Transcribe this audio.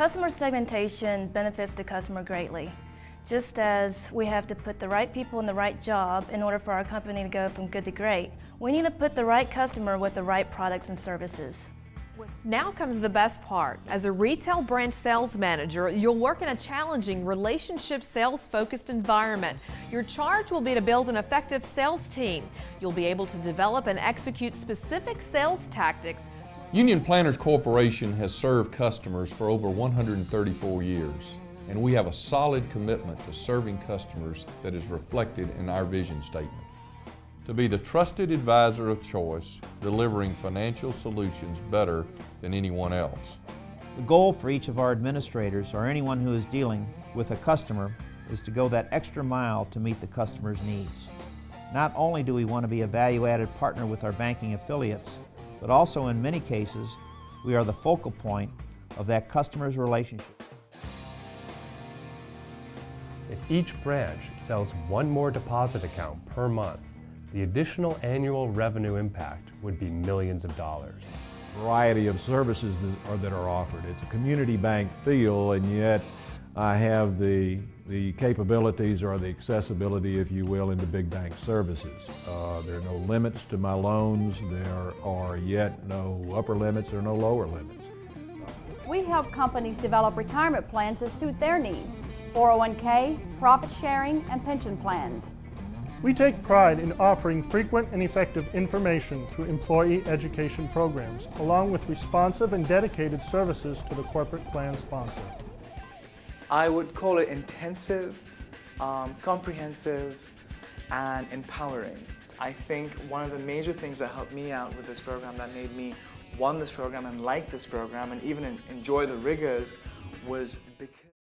Customer segmentation benefits the customer greatly. Just as we have to put the right people in the right job in order for our company to go from good to great, we need to put the right customer with the right products and services. Now comes the best part. As a retail branch sales manager, you'll work in a challenging relationship sales focused environment. Your charge will be to build an effective sales team. You'll be able to develop and execute specific sales tactics. Union Planters Corporation has served customers for over 134 years, and we have a solid commitment to serving customers that is reflected in our vision statement to be the trusted advisor of choice, delivering financial solutions better than anyone else. The goal for each of our administrators or anyone who is dealing with a customer is to go that extra mile to meet the customer's needs. Not only do we want to be a value-added partner with our banking affiliates, but also in many cases, we are the focal point of that customer's relationship. If each branch sells one more deposit account per month, the additional annual revenue impact would be millions of dollars. Variety of services that are, that are offered. It's a community bank feel, and yet I have the, the capabilities or the accessibility, if you will, into big bank services. Uh, there are no limits to my loans. There are yet no upper limits or no lower limits. We help companies develop retirement plans that suit their needs 401k, profit sharing, and pension plans. We take pride in offering frequent and effective information through employee education programs, along with responsive and dedicated services to the corporate plan sponsor. I would call it intensive, um, comprehensive, and empowering. I think one of the major things that helped me out with this program that made me want this program and like this program and even enjoy the rigors was because